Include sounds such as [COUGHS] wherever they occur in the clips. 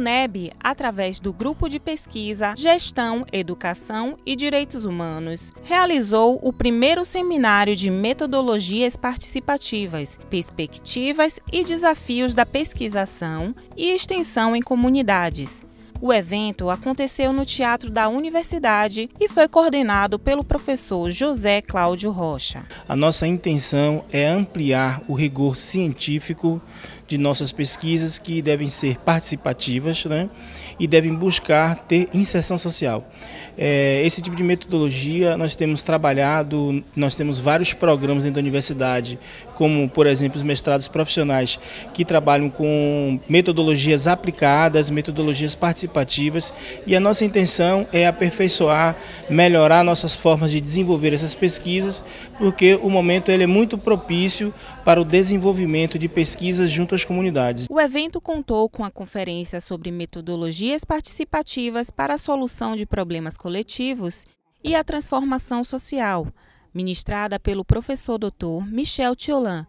UNEB, através do Grupo de Pesquisa Gestão, Educação e Direitos Humanos, realizou o primeiro seminário de metodologias participativas, perspectivas e desafios da pesquisação e extensão em comunidades. O evento aconteceu no Teatro da Universidade e foi coordenado pelo professor José Cláudio Rocha. A nossa intenção é ampliar o rigor científico de nossas pesquisas que devem ser participativas né, e devem buscar ter inserção social. É, esse tipo de metodologia nós temos trabalhado, nós temos vários programas dentro da universidade, como por exemplo os mestrados profissionais que trabalham com metodologias aplicadas, metodologias participativas e a nossa intenção é aperfeiçoar, melhorar nossas formas de desenvolver essas pesquisas, porque o momento ele é muito propício para o desenvolvimento de pesquisas junto às comunidades. O evento contou com a conferência sobre metodologias participativas para a solução de problemas coletivos e a transformação social, ministrada pelo professor Dr. Michel Tiolan,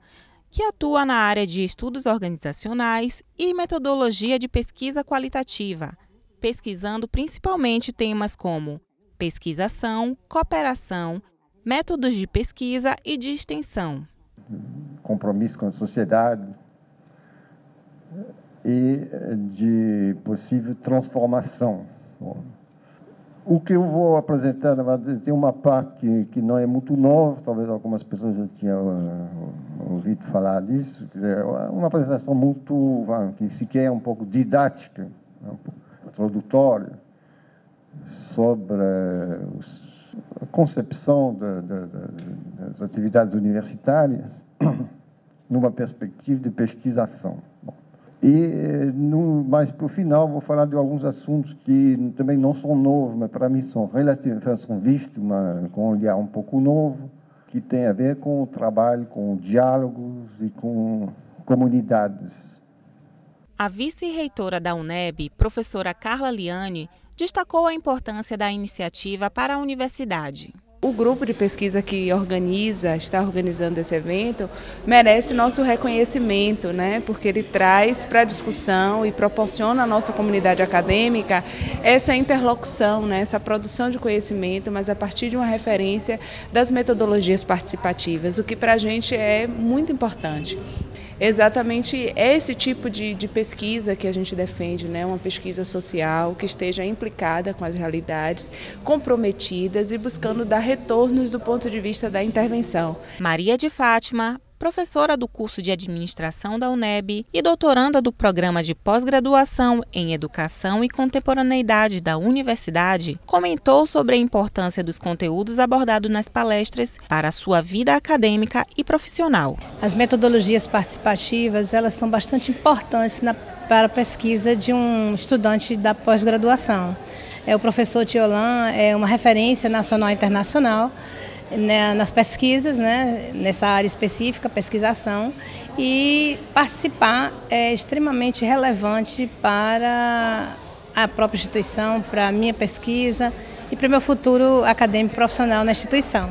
que atua na área de estudos organizacionais e metodologia de pesquisa qualitativa, pesquisando principalmente temas como pesquisação, cooperação, métodos de pesquisa e de extensão compromisso com a sociedade e de possível transformação. O que eu vou apresentar, tem uma parte que, que não é muito nova, talvez algumas pessoas já tenham uh, ouvido falar disso, é uma apresentação muito, que sequer é um pouco didática, um pouco introdutória, sobre a concepção das atividades universitárias [COUGHS] numa perspectiva de pesquisação. E, no, mais para o final, vou falar de alguns assuntos que também não são novos, mas para mim são relativamente são vistos uma, com um olhar um pouco novo, que tem a ver com o trabalho, com diálogos e com comunidades. A vice-reitora da UNEB, professora Carla Liane, destacou a importância da iniciativa para a universidade. O grupo de pesquisa que organiza, está organizando esse evento, merece nosso reconhecimento, né? porque ele traz para a discussão e proporciona à nossa comunidade acadêmica essa interlocução, né? essa produção de conhecimento, mas a partir de uma referência das metodologias participativas, o que para a gente é muito importante exatamente esse tipo de, de, pesquisa que a gente defende, né? uma pesquisa social que esteja implicada com as realidades, comprometidas e buscando dar retornos do ponto de vista da intervenção. Maria de Fátima, professora do curso de administração da UNEB e doutoranda do programa de pós-graduação em Educação e Contemporaneidade da universidade, comentou sobre a importância dos conteúdos abordados nas palestras para a sua vida acadêmica e profissional. As metodologias participativas, elas são bastante importantes na, para a pesquisa de um estudante da pós-graduação. É, o professor Tiolan é uma referência nacional e internacional né, nas pesquisas, né, nessa área específica, pesquisação, e participar é extremamente relevante para a própria instituição, para a minha pesquisa e para o meu futuro acadêmico profissional na instituição.